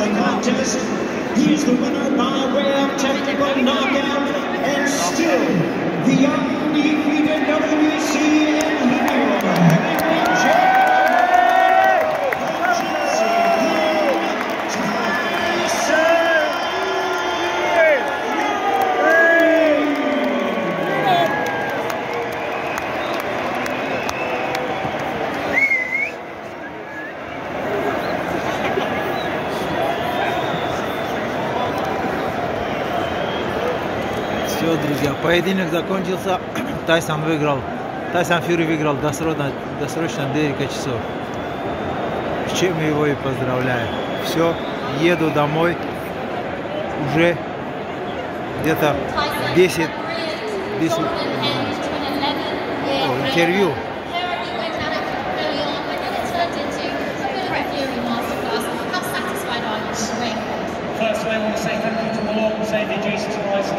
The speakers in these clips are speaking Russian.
He's contest. He is the winner by way of technical knockout and still the undefeated WBC все, друзья, поединок закончился. Тайсон выиграл. Тайсон Фьюри выиграл досрочно, досрочно 9 часов. С чем я его и поздравляем. Все, еду домой. Уже где-то 10, 10 о, интервью. Firstly, I want to say thank you to Malone, Xavier Jason Tyson.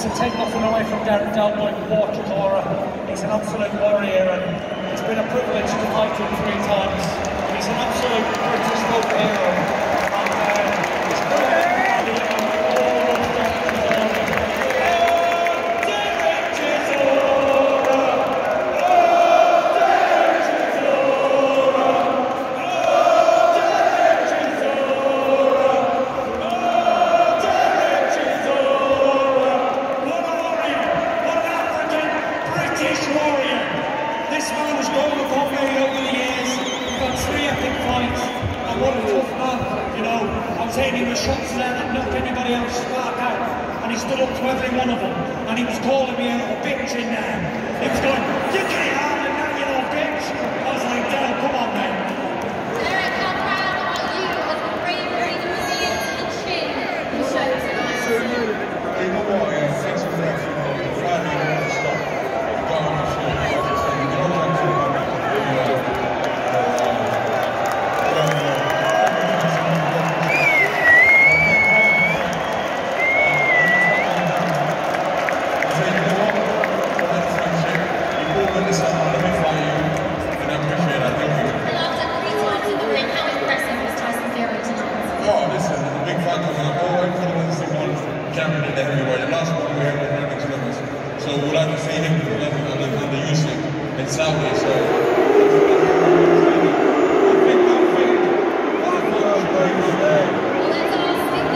It's a take nothing away from Derek Dalboy, the water He's an absolute warrior and it's been a privilege to fight him three times. He's an absolute British folk hero. he was shots there that knocked anybody else spark out. And he stood up to every one of them. And he was calling me out a bitch in there. He was going, you can't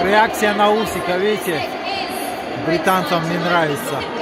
Реакция на Усика, видите, британцам не нравится.